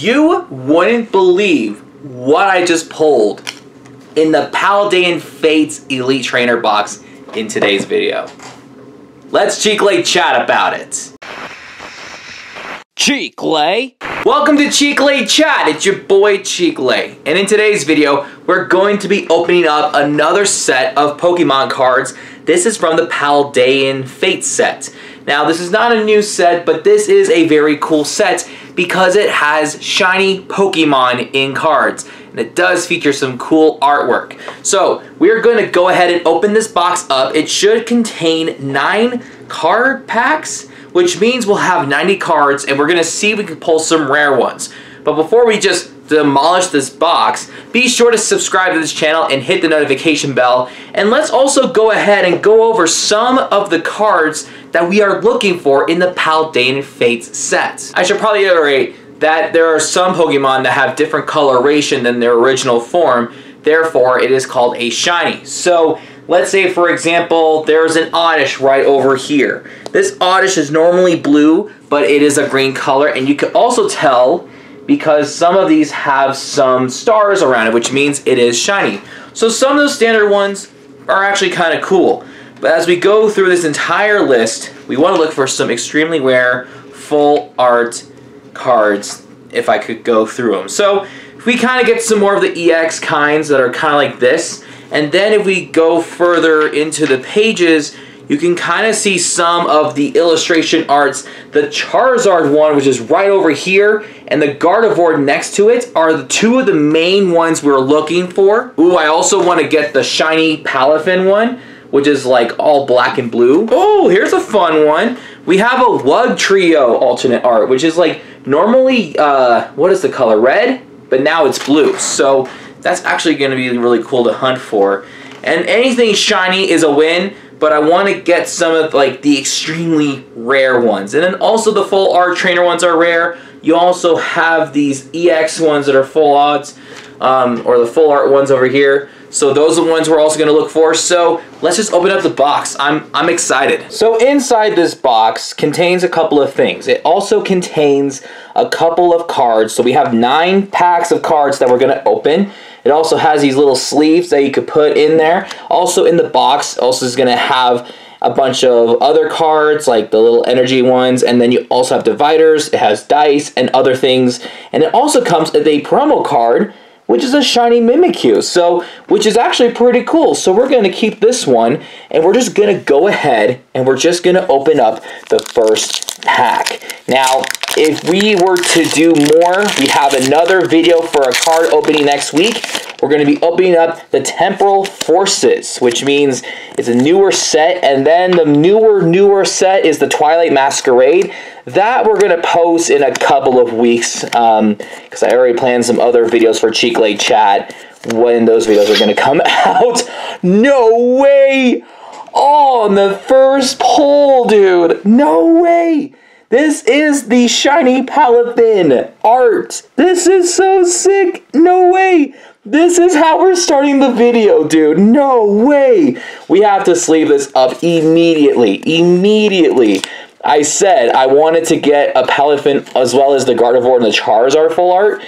You wouldn't believe what I just pulled in the Paldean Fates Elite Trainer box in today's video. Let's Chicle chat about it. Chicle. Welcome to Chicle Chat, it's your boy Chicle. And in today's video, we're going to be opening up another set of Pokemon cards. This is from the Paldean Fate set. Now, this is not a new set, but this is a very cool set because it has shiny Pokemon in cards. And it does feature some cool artwork. So, we're going to go ahead and open this box up. It should contain nine card packs which means we'll have 90 cards and we're going to see if we can pull some rare ones. But before we just demolish this box, be sure to subscribe to this channel and hit the notification bell. And let's also go ahead and go over some of the cards that we are looking for in the Paldean Fates set. I should probably iterate that there are some Pokemon that have different coloration than their original form, therefore it is called a shiny. So let's say for example there's an Oddish right over here. This Oddish is normally blue, but it is a green color, and you can also tell because some of these have some stars around it, which means it is shiny. So some of those standard ones are actually kind of cool. But as we go through this entire list, we want to look for some extremely rare full art cards if I could go through them. So if we kind of get some more of the EX kinds that are kind of like this, and then if we go further into the pages, you can kind of see some of the illustration arts. The Charizard one, which is right over here, and the Gardevoir next to it are the two of the main ones we're looking for. Ooh, I also want to get the shiny Palafin one, which is like all black and blue. Oh, here's a fun one. We have a Wugtrio alternate art, which is like normally, uh, what is the color? Red? But now it's blue. So that's actually going to be really cool to hunt for. And anything shiny is a win, but I want to get some of like the extremely rare ones. And then also the full art trainer ones are rare. You also have these EX ones that are full odds, um, or the full art ones over here. So those are the ones we're also to look for. So let's just open up the box. I'm, I'm excited. So inside this box contains a couple of things. It also contains a couple of cards. So we have nine packs of cards that we're to open. It also has these little sleeves that you could put in there. Also in the box also is to have a bunch of other cards like the little energy ones and then you also have dividers it has dice and other things and it also comes with a promo card which is a shiny Mimikyu, so which is actually pretty cool. So we're going to keep this one, and we're just going to go ahead and we're just going to open up the first pack. Now, if we were to do more, we have another video for a card opening next week. We're going to be opening up the Temporal Forces, which means it's a newer set, and then the newer, newer set is the Twilight Masquerade. That we're going to post in a couple of weeks, because um, I already planned some other videos for Chicle Chat when those videos are going to come out. No way! On the first poll, dude! No way! This is the shiny Palafin art. This is so sick. No way. This is how we're starting the video, dude. No way. We have to sleeve this up immediately. Immediately. I said I wanted to get a Palafin as well as the Gardevoir and the Charizard full art.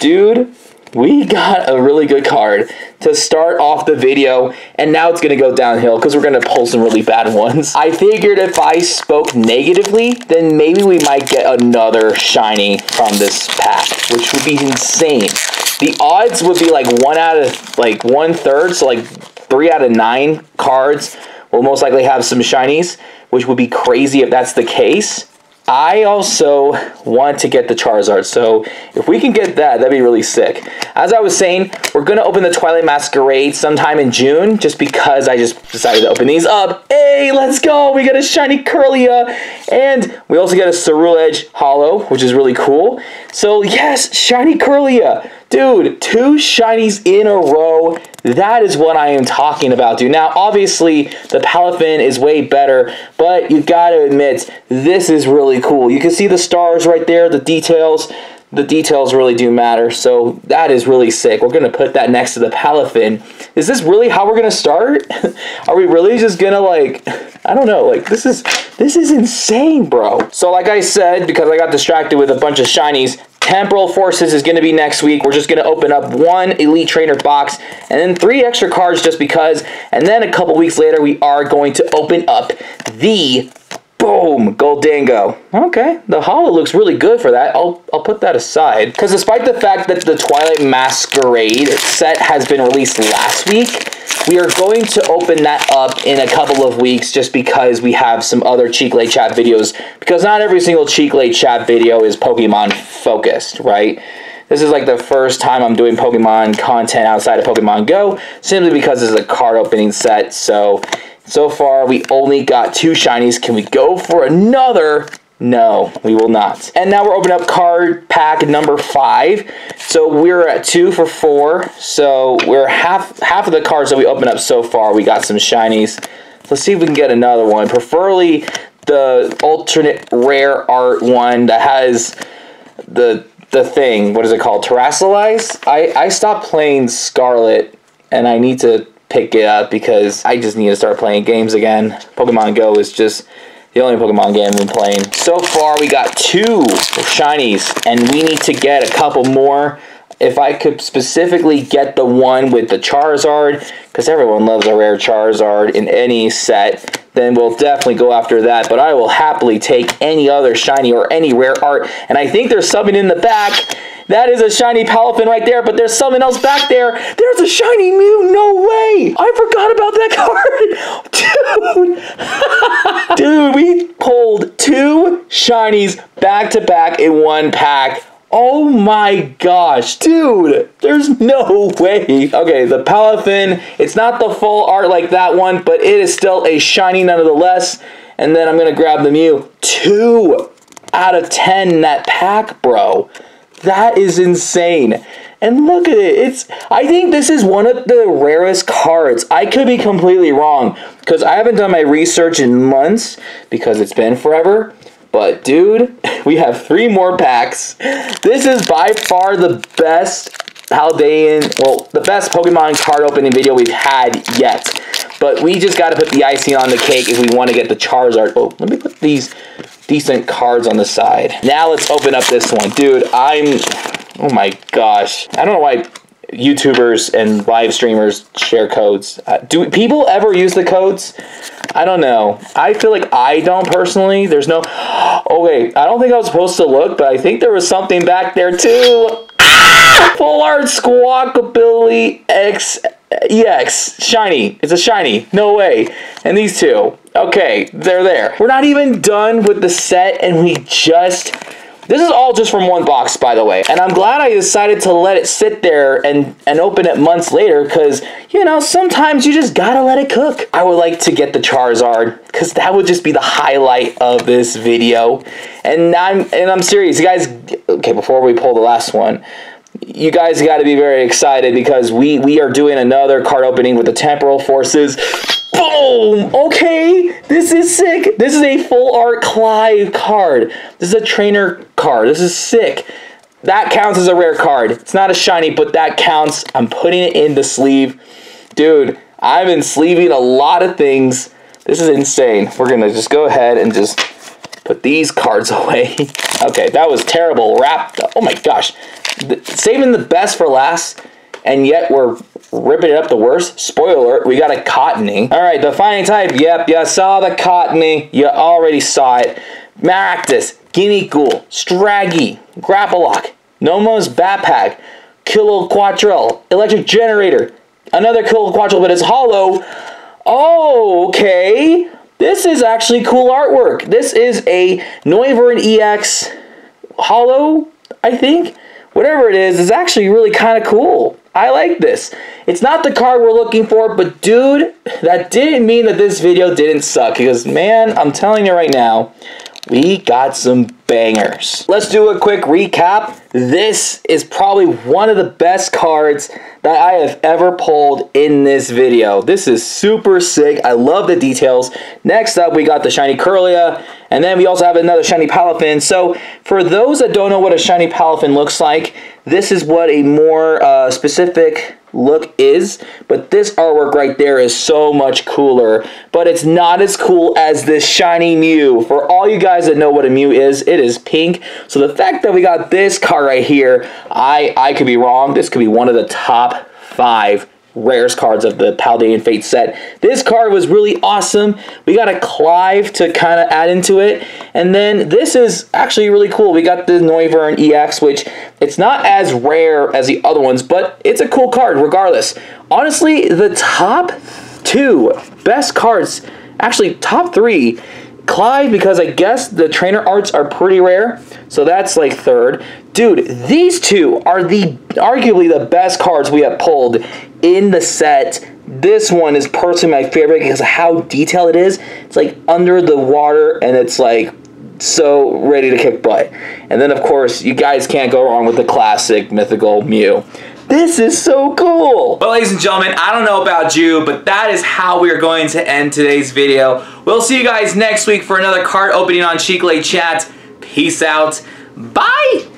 Dude, we got a really good card to start off the video, and now it's going to go downhill because we're going to pull some really bad ones. I figured if I spoke negatively, then maybe we might get another shiny from this pack, which would be insane. The odds would be like one out of, like one third, so like three out of nine cards will most likely have some shinies, which would be crazy if that's the case. I also want to get the Charizard, so if we can get that, that'd be really sick. As I was saying, we're going to open the Twilight Masquerade sometime in June, just because I just decided to open these up. Hey, let's go! We got a shiny Kirlia, and we also got a Ceruledge Holo, which is really cool. So yes, shiny Kirlia. Dude, two shinies in a row. That is what I am talking about, dude. Now, obviously, the Palafin is way better, but you gotta admit, this is really cool. You can see the stars right there, the details. The details really do matter, so that is really sick. We're gonna put that next to the Palafin. Is this really how we're gonna start? Are we really just gonna, like, I don't know. Like this is this is insane, bro. So like I said, because I got distracted with a bunch of shinies, Temporal Forces is going to be next week. We're just going to open up one Elite Trainer box and then three extra cards just because. And then a couple weeks later, we are going to open up the Boom! Gholdengo. Okay, the holo looks really good for that. I'll, I'll put that aside. Because despite the fact that the Twilight Masquerade set has been released last week, we are going to open that up in a couple of weeks just because we have some other Chicle chat videos. Because not every single Chicle chat video is Pokemon focused, right? This is like the first time I'm doing Pokemon content outside of Pokemon Go, simply because it's a card opening set. So so far, we only got two shinies. Can we go for another? No, we will not. And now we're opening up card pack number five. So we're at two for four. So we're half half of the cards that we opened up so far. We got some shinies. Let's see if we can get another one. Preferably the alternate rare art one that has the the thing. What is it called? Terastallize. I I stopped playing Scarlet, and I need to pick it up because I just need to start playing games again. Pokemon Go is just the only Pokemon game I've been playing. So far, we got two shinies, and we need to get a couple more. If I could specifically get the one with the Charizard, because everyone loves a rare Charizard in any set, then we'll definitely go after that. But I will happily take any other shiny or any rare art. And I think there's something in the back that is a shiny Palafin right there, but there's something else back there. There's a shiny Mew. No way. I forgot about that card. Dude. Dude, we pulled two shinies back to back in one pack. Oh my gosh, dude, there's no way. Okay, the Palafin, it's not the full art like that one, but it is still a shiny nonetheless. And then I'm gonna grab the Mew. Two out of 10 in that pack, bro. That is insane. And look at it. It's I think this is one of the rarest cards. I could be completely wrong because I haven't done my research in months because it's been forever. But dude, we have three more packs. This is by far the best Paldean, well, the best Pokemon card opening video we've had yet. But we just got to put the icing on the cake if we want to get the Charizard. Oh, let me put these decent cards on the side. Now let's open up this one. Dude, I'm... Oh my gosh. I don't know why YouTubers and live streamers share codes. Uh, do people ever use the codes? I don't know. I feel like I don't personally. There's no. Oh wait, I don't think I was supposed to look, but I think there was something back there too. Full art Squawkabilly X EX shiny. It's a shiny. No way. And these two. Okay, they're there. We're not even done with the set and we just... This is all just from one box, by the way. And I'm glad I decided to let it sit there and, and open it months later because, you know, sometimes you just gotta let it cook. I would like to get the Charizard because that would just be the highlight of this video. And I'm, and I'm serious. You guys, okay, before we pull the last one, you guys got to be very excited because we we are doing another card opening with the temporal forces boom! Okay this is sick. This is a full art clive card. This is a trainer card. This is sick. That counts as a rare card. It's not a shiny but that counts. I'm putting it in the sleeve. Dude i've been sleeving a lot of things. This is insane. We're gonna just go ahead and just put these cards away. Okay that was terrible. Wrapped oh my gosh. Saving the best for last, and yet we're ripping it up the worst. Spoiler, we got a Cottonee. All right, defining type. Yep, you saw the Cottonee. You already saw it. Maractus, Gimmighoul, Stragi, Grapploct, Nemona's Backpack, Quattrel, Electric Generator, another Quattrel, but it's holo. Oh, okay. This is actually cool artwork. This is a Noivern EX holo, I think whatever it is, is actually really kind of cool. I like this. It's not the card we're looking for, but dude, that didn't mean that this video didn't suck. Because, man, I'm telling you right now, we got some bangers. Let's do a quick recap. This is probably one of the best cards that I have ever pulled in this video. This is super sick. I love the details. Next up, we got the Shiny Kirlia, and then we also have another Shiny Palafin. So for those that don't know what a Shiny Palafin looks like, this is what a more uh, specific look is, but this artwork right there is so much cooler, but it's not as cool as this shiny Mew. For all you guys that know what a Mew is, it is pink. So the fact that we got this card right here, I, I could be wrong. This could be one of the top five rares cards of the Paldean Fate set. This card was really awesome. We got a Clive to kind of add into it. And then this is actually really cool. We got the Noivern EX, which it's not as rare as the other ones, but it's a cool card regardless. Honestly, the top two best cards, actually top three, Clive, because I guess the trainer arts are pretty rare, so that's like third. Dude, these two are the arguably the best cards we have pulled in the set. This one is personally my favorite because of how detailed it is. It's like under the water and it's like so ready to kick butt. And then of course, you guys can't go wrong with the classic mythical Mew. This is so cool! Well, ladies and gentlemen, I don't know about you, but that is how we are going to end today's video. We'll see you guys next week for another card opening on Chiclets Chat. Peace out. Bye!